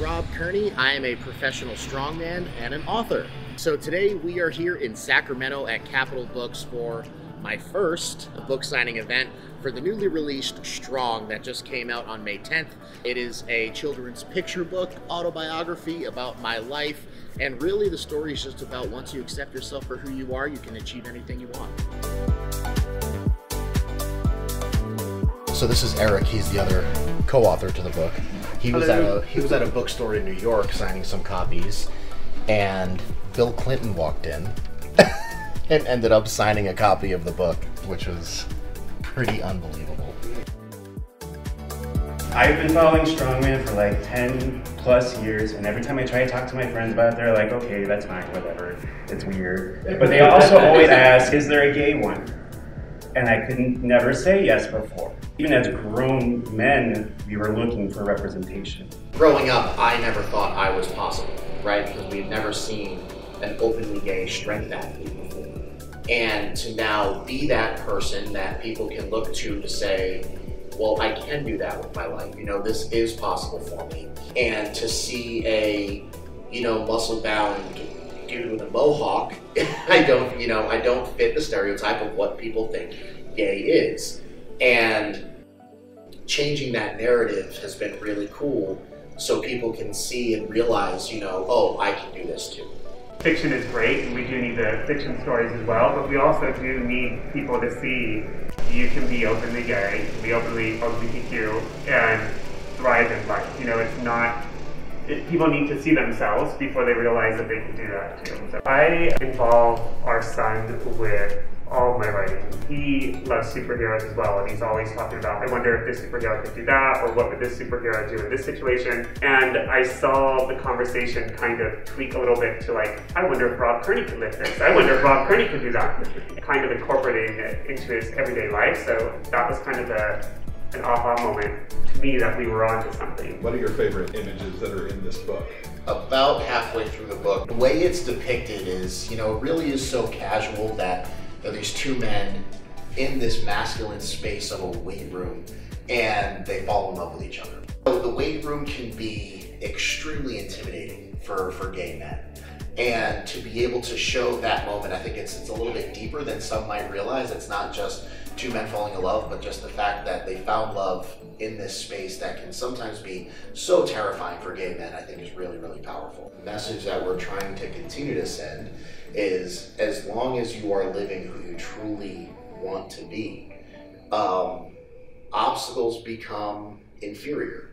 Rob Kearney. I am a professional strongman and an author. So today we are here in Sacramento at Capitol Books for my first book signing event for the newly released Strong that just came out on May 10th. It is a children's picture book autobiography about my life, and really the story is just about once you accept yourself for who you are, you can achieve anything you want. So this is Eric. He's the other co-author to the book. He was at a he was at a bookstore in New York signing some copies, and Bill Clinton walked in and ended up signing a copy of the book, which was pretty unbelievable. I've been following Strongman for like 10 plus years, and every time I try to talk to my friends about it, they're like, okay, that's fine, whatever, it's weird. But they also always ask, is there a gay one? And I could never say yes before. Even as grown men, we were looking for representation. Growing up, I never thought I was possible, right? Because we had never seen an openly gay strength athlete before. And to now be that person that people can look to to say, well, I can do that with my life. You know, this is possible for me. And to see a, you know, muscle bound dude with a mohawk, I don't, you know, I don't fit the stereotype of what people think gay is. And changing that narrative has been really cool so people can see and realize, you know, oh, I can do this too. Fiction is great, and we do need the fiction stories as well, but we also do need people to see you can be openly gay, be openly LGBTQ, and thrive in life. You know, it's not people need to see themselves before they realize that they can do that too. So I involve our son with all of my writing. He loves superheroes as well, and he's always talking about, I wonder if this superhero could do that, or what would this superhero do in this situation. And I saw the conversation kind of tweak a little bit to like, I wonder if Rob Kearney could lift this. I wonder if Rob Kearney could do that. Kind of incorporating it into his everyday life. So that was kind of the an aha moment to me that we were onto something. What are your favorite images that are in this book? About halfway through the book, the way it's depicted is, you know, it really is so casual that are these two men in this masculine space of a weight room and they fall in love with each other. So the weight room can be extremely intimidating for, for gay men. And to be able to show that moment, I think it's, it's a little bit deeper than some might realize. It's not just two men falling in love, but just the fact that they found love in this space that can sometimes be so terrifying for gay men, I think is really, really powerful. The message that we're trying to continue to send is as long as you are living who you truly want to be, um, obstacles become inferior